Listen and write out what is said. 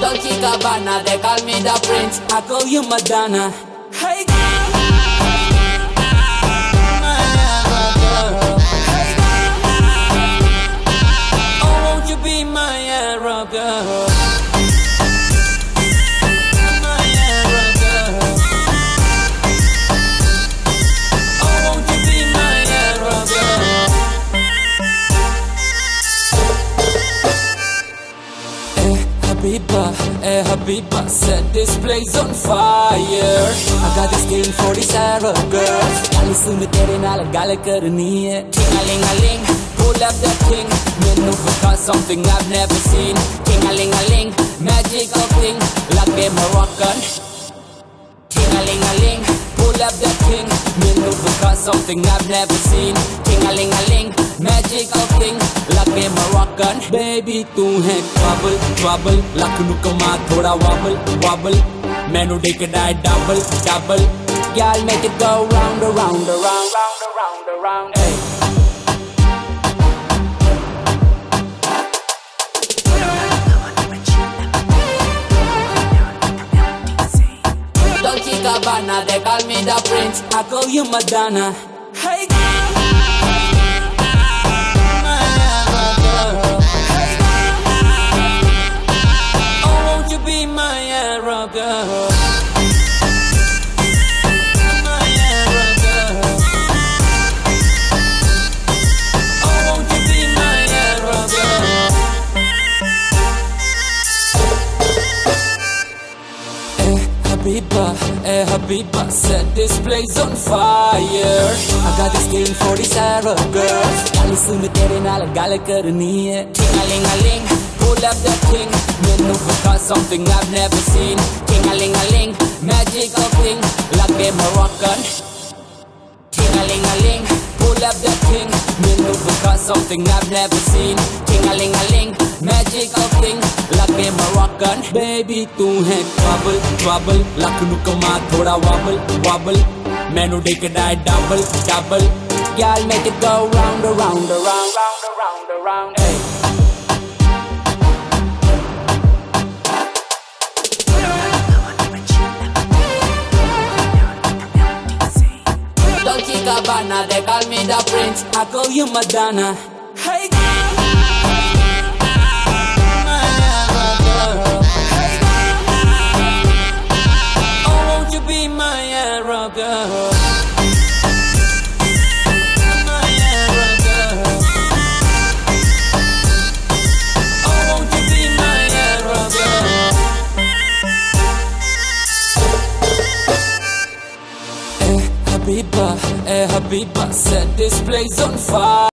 Dolce Gabbana, they call me the prince. I call you Madonna. Hey girl, oh, you be my Arab girl. Habiba, eh Habiba Set this place on fire. I got this game for these Arab girls. Kali sunu tere naal gal karni hai Ting-a-ling-a-ling, pull up that thing. Mainu got something I've never seen. Ting-a-ling-a-ling, magical thing. Like a Moroccan Ting-a-ling-a-ling, pull up that thing. Mainu got something I've never seen. Ting-a-ling-a-ling, magical thing. Like a Moroccan कर baby तू है trouble trouble लख नु कमा थोड़ा वाबल वाबल मैनू डिकदा है double double Y'all make it go round around around round around around hey. Dolce Gabbana, they call me the prince. I call you Madonna. Habiba, eh Habiba, set this place on fire. I got this thing for these Arab girls. Kalisunu tere naal gala karni hai Ting-a-ling-a-ling, pull up the thing Mainu hoka something I've never seen. Ting-a-ling-a-ling, magic of thing Like a Moroccan. Ting-a-ling-a-ling, pull up the thing evil got something I've never seen Ting-a-ling-a-ling, magical thing a Moroccan Baby tu hai trouble, trouble Lucknow kama thoda wobble, wobble मैनू डेक डाय double, double Y'all make it go round, around, around, round around, around, around hey. Gabbana, they call me the prince. I call you Madonna. Habiba, eh Habiba, set this place on fire.